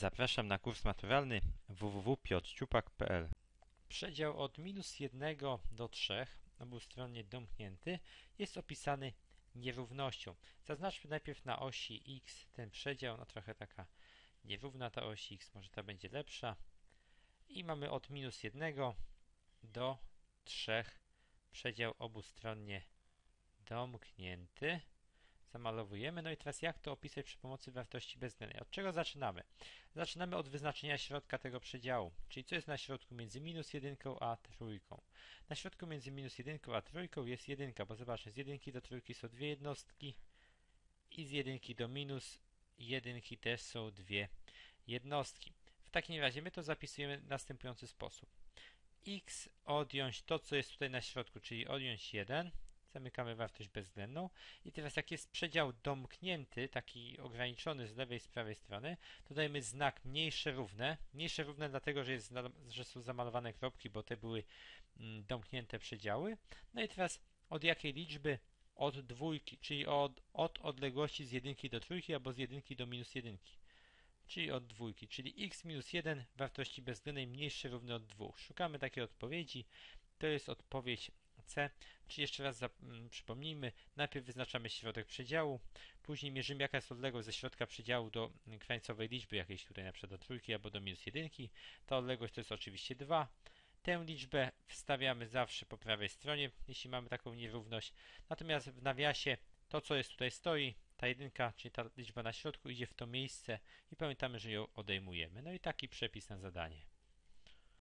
Zapraszam na kurs maturalny www.piotrciupak.pl Przedział od minus 1 do 3, obustronnie domknięty, jest opisany nierównością. Zaznaczmy najpierw na osi x ten przedział, no trochę taka nierówna ta osi x, może ta będzie lepsza. I mamy od minus 1 do 3 przedział obustronnie domknięty zamalowujemy. No i teraz jak to opisać przy pomocy wartości bezwzględnej? Od czego zaczynamy? Zaczynamy od wyznaczenia środka tego przedziału, czyli co jest na środku między minus jedynką a trójką. Na środku między minus jedynką a trójką jest jedynka, bo zobaczmy, z jedynki do trójki są dwie jednostki i z jedynki do minus jedynki też są dwie jednostki. W takim razie my to zapisujemy w następujący sposób. x odjąć to, co jest tutaj na środku, czyli odjąć 1, Zamykamy wartość bezwzględną. I teraz jak jest przedział domknięty, taki ograniczony z lewej i z prawej strony, to dajemy znak mniejsze równe. Mniejsze równe dlatego, że, jest, że są zamalowane kropki, bo te były mm, domknięte przedziały. No i teraz od jakiej liczby? Od dwójki, czyli od, od odległości z jedynki do trójki albo z jedynki do minus jedynki. Czyli od dwójki, czyli x minus 1 wartości bezwzględnej mniejsze równe od 2. Szukamy takiej odpowiedzi. To jest odpowiedź C. Czyli jeszcze raz mm, przypomnijmy, najpierw wyznaczamy środek przedziału, później mierzymy jaka jest odległość ze środka przedziału do krańcowej liczby, jakiejś tutaj na przykład do trójki albo do minus jedynki. Ta odległość to jest oczywiście 2. Tę liczbę wstawiamy zawsze po prawej stronie, jeśli mamy taką nierówność. Natomiast w nawiasie to, co jest tutaj stoi, ta jedynka, czyli ta liczba na środku, idzie w to miejsce i pamiętamy, że ją odejmujemy. No i taki przepis na zadanie.